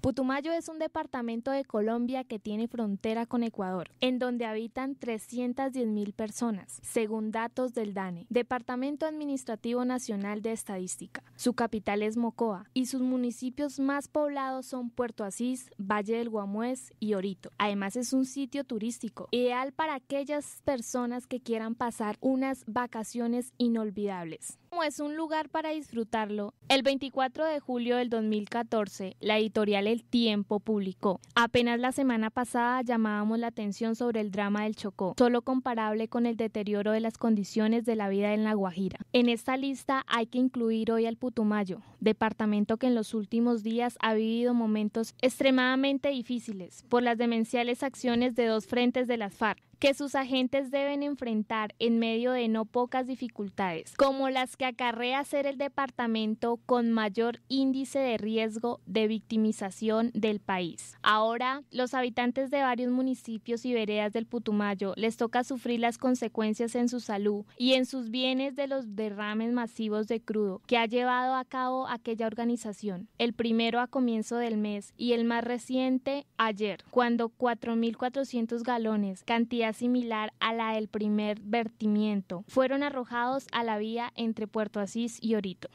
Putumayo es un departamento de Colombia que tiene frontera con Ecuador, en donde habitan 310 mil personas, según datos del DANE, Departamento Administrativo Nacional de Estadística. Su capital es Mocoa y sus municipios más poblados son Puerto Asís, Valle del Guamués y Orito. Además es un sitio turístico, ideal para aquellas personas que quieran pasar unas vacaciones inolvidables. Como es un lugar para disfrutarlo, el 24 de julio del 2014, la editorial El Tiempo publicó, apenas la semana pasada llamábamos la atención sobre el drama del Chocó, solo comparable con el deterioro de las condiciones de la vida en La Guajira. En esta lista hay que incluir hoy al Putumayo, departamento que en los últimos días ha vivido momentos extremadamente difíciles por las demenciales acciones de dos frentes de las FARC, que sus agentes deben enfrentar en medio de no pocas dificultades, como las que acarrea ser el departamento con mayor índice de riesgo de victimización del país. Ahora, los habitantes de varios municipios y veredas del Putumayo les toca sufrir las consecuencias en su salud y en sus bienes de los derrames masivos de crudo que ha llevado a cabo aquella organización. El primero a comienzo del mes y el más reciente ayer, cuando 4.400 galones, cantidad similar a la del primer vertimiento, fueron arrojados a la vía entre Puerto Asís y Orito.